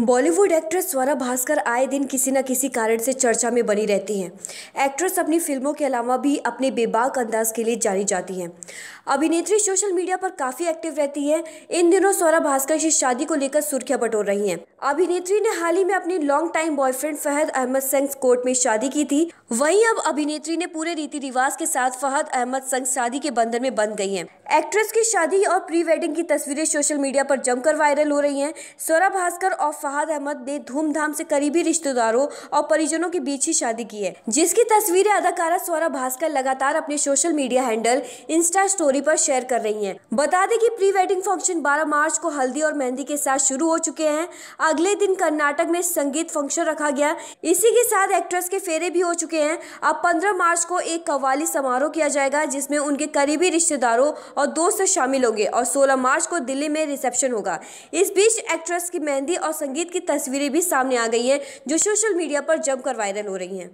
Bollywood actress Swara Bhaskar आए दिन किसी न किसी कारण से चर्चा में बनी रहती हैं। एक्ट्रेस अपनी फ़िल्मों के अलावा भी अपने बेबाक अंदाज के लिए जानी जाती हैं। अभिनेत्री सोशल मीडिया पर काफ़ी एक्टिव रहती है। इन दिनों स्वरा भास्कर की शादी को लेकर सुर्खियाँ बटोर रही हैं। अभिनेत्री ने हाल ही में अपनी long time boyfriend Fahad Ahmad संग कोर्ट में शादी की थी। वहीं अब अभिनेत्री ने पूरे रीति रिवाज के साथ फहद अहमद संग शादी के बंधन में बंध गई हैं। एक्ट्रेस की शादी और प्री वेडिंग की तस्वीरें सोशल मीडिया पर जमकर वायरल हो रही हैं। स्वरा भास्कर और फहद अहमद ने धूमधाम से करीबी रिश्तेदारों और परिजनों के बीच ही शादी की है, जिसकी तस्वीरें अदाकारा स्वरा भास्कर लगातार अपने social media handle insta story पर शेयर कर रही हैं। बता दें कि प्री वेडिंग फ़ंक्शन 12 मार्च को हल्दी और मेहंदी के साथ शुरू हो चुके हैं। अगले दिन कर्नाटक में संगीत फ़ंक्शन रखा गया। इसी के साथ एक्ट्रेस के फेरे भी हो चुके हैं। अब पंद्रह मार्च को एक कवाली समारोह किया जाएगा, जिसमें उनके करीबी रिश्तेदारों और दोस्त शामिल होंगे और सोलह मार्च को दिल्ली में रिसेप्शन होगा। इस बीच एक्ट्रेस की मेहंदी और संगीत संगीत की तस्वीरें भी सामने आ गई हैं, जो सोशल मीडिया पर जमकर वायरल हो रही हैं।